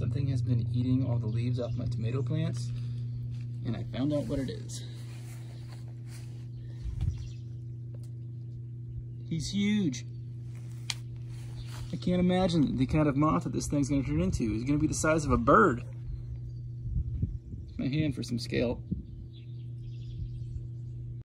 Something has been eating all the leaves off my tomato plants, and I found out what it is. He's huge. I can't imagine the kind of moth that this thing's gonna turn into. He's gonna be the size of a bird. My hand for some scale.